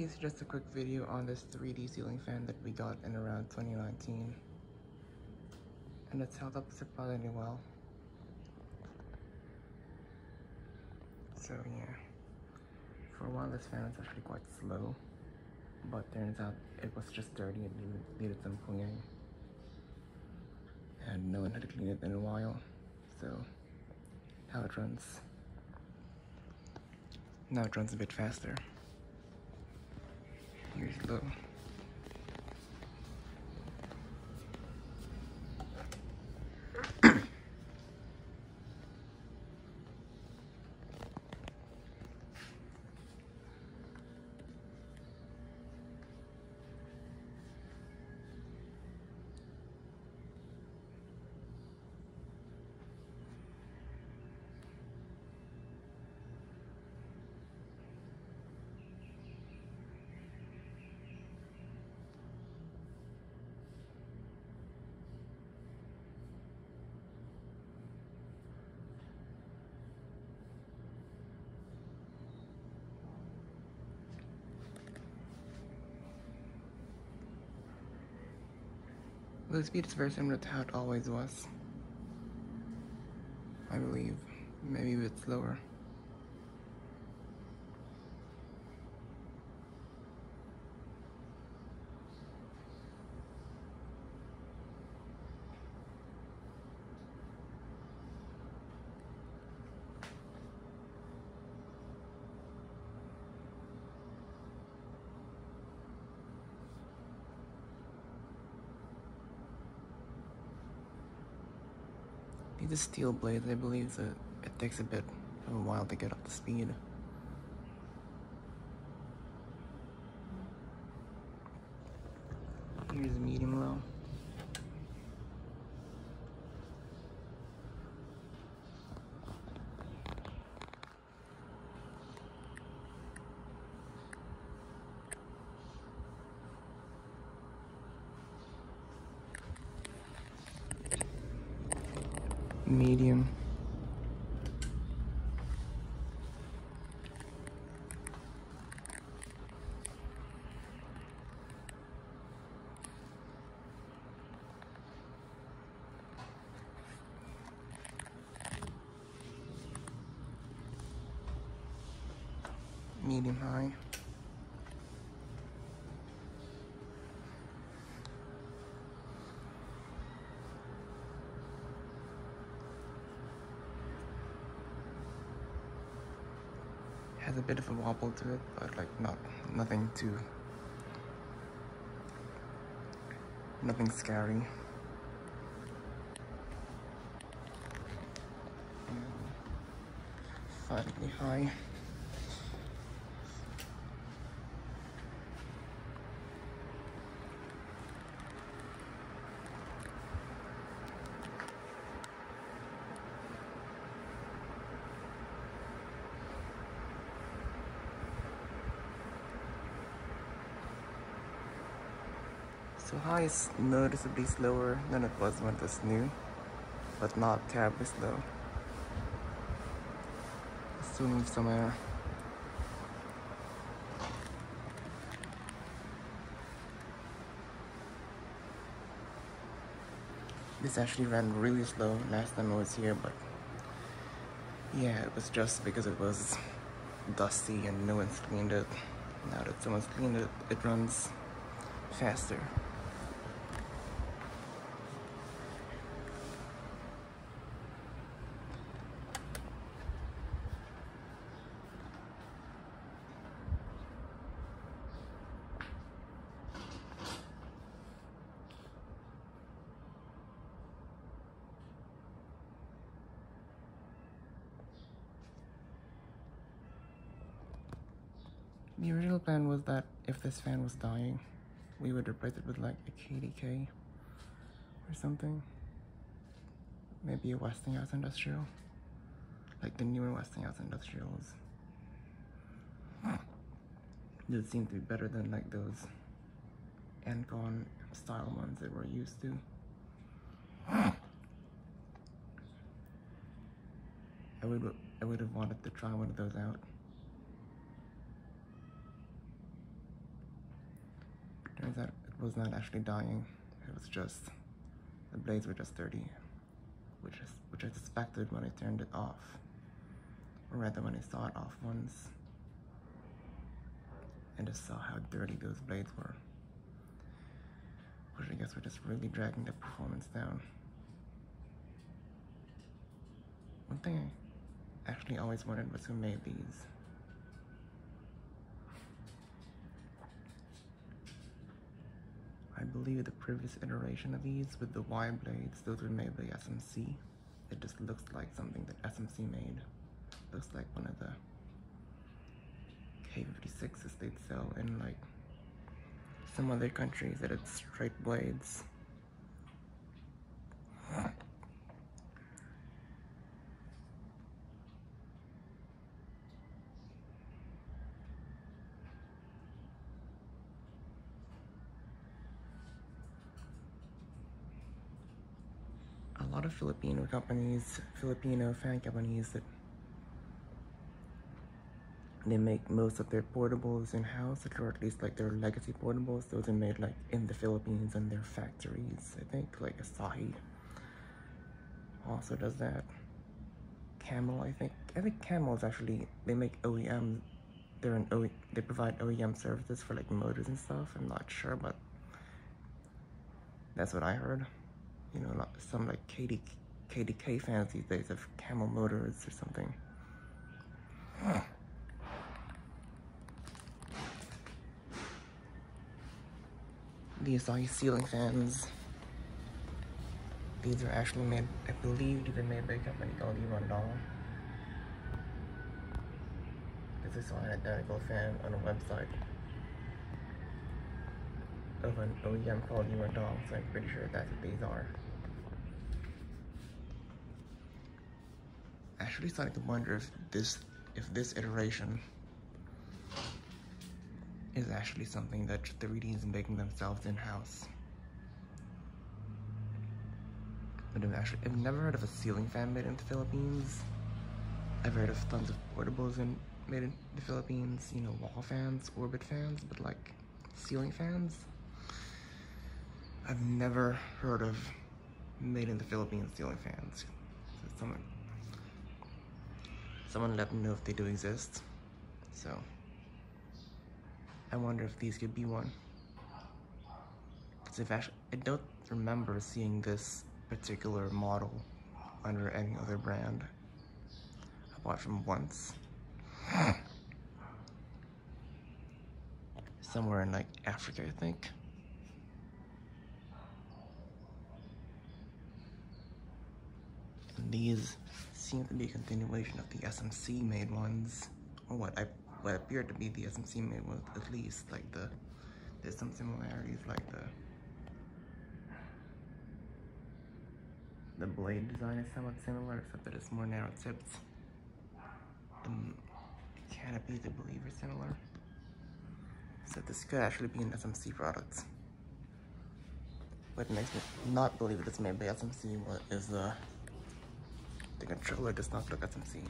Here's just a quick video on this 3D ceiling fan that we got in around 2019. And it's held up surprisingly well. So yeah, for a while this fan was actually quite slow, but turns out it was just dirty and needed, some cleaning. And no one had cleaned it in a while, so now it runs. Now it runs a bit faster. Here's low. The speed is very similar to how it always was. I believe. Maybe a bit slower. These are steel blades, I believe, so it takes a bit of a while to get up to speed. Here's medium low. Medium. Medium high. A bit of a wobble to it, but like not nothing too nothing scary. Slightly high. So high is noticeably slower than it was when it was new, but not terribly slow. Still needs some air. This actually ran really slow last time I was here, but yeah, it was just because it was dusty and no one's cleaned it. Now that someone's cleaned it, it runs faster. The original plan was that if this fan was dying, we would replace it with like a KDK or something. Maybe a Westinghouse Industrial. Like the newer Westinghouse Industrials. Those seem to be better than like those Ancon style ones that we're used to. I would I would have wanted to try one of those out. That it was not actually dying. It was just the blades were just dirty, which is which I suspected when I turned it off, or rather when I saw it off once, and just saw how dirty those blades were, which I guess were just really dragging the performance down. One thing I actually always wondered was who made these. I believe the previous iteration of these with the Y blades, those were made by SMC. It just looks like something that SMC made. Looks like one of the K56s they'd sell in like some other countries that had straight blades. A lot of Filipino companies, Filipino fan companies that they make most of their portables in-house, or at least like their legacy portables. Those are made like in the Philippines and their factories. I think like Asahi also does that. Camel, I think. I think Camel is actually they make OEM. They're an OE, they provide OEM services for like motors and stuff. I'm not sure, but that's what I heard you know, some like KD, KDK fans these days of Camel Motors or something. These are ceiling fans. These are actually made, I believe these are made by a company called Rondon. This is an identical fan on a website of an OEM called Rondon, so I'm pretty sure that's what these are. I actually starting to wonder if this if this iteration is actually something that 3D is making themselves in-house. But I've actually I've never heard of a ceiling fan made in the Philippines. I've heard of tons of portables in, made in the Philippines, you know, wall fans, orbit fans, but like ceiling fans, I've never heard of made in the Philippines ceiling fans. So someone, someone let me know if they do exist. So I wonder if these could be one. Because if actually, I don't remember seeing this particular model under any other brand I bought from once. Somewhere in like Africa, I think. These seem to be a continuation of the SMC made ones, or what I what appeared to be the SMC made ones at least. Like the there's some similarities, like the the blade design is somewhat similar, except that it's more narrow tipped. The canopies, I believe, are similar. So this could actually be an SMC product. What makes me not believe that it's made by SMC is the the controller does not look SMC.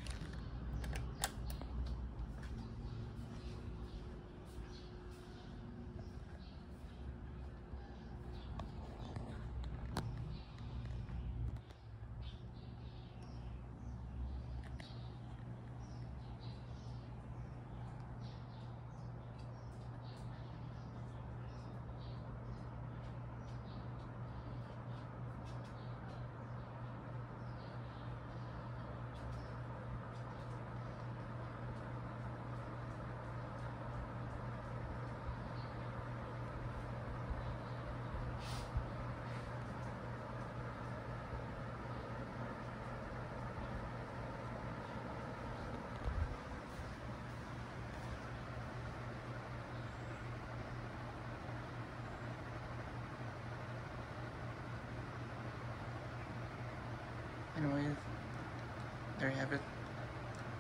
Anyways, there you have it.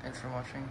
Thanks for watching.